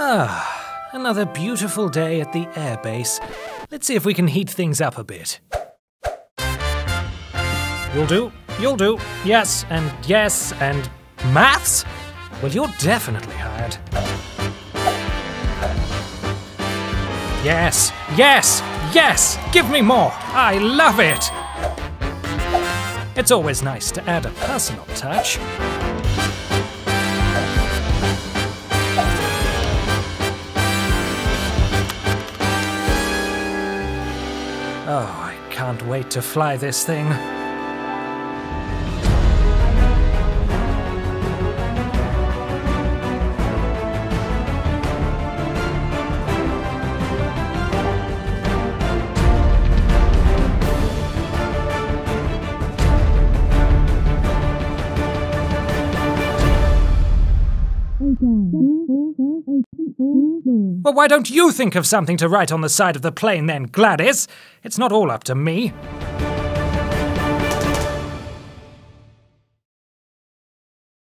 Ah, another beautiful day at the airbase. Let's see if we can heat things up a bit. You'll do, you'll do, yes, and yes, and maths? Well, you're definitely hired. Yes, yes, yes! Give me more! I love it! It's always nice to add a personal touch. Oh, I can't wait to fly this thing. Mm-hmm. Hmm. Well, why don't you think of something to write on the side of the plane then, Gladys? It's not all up to me.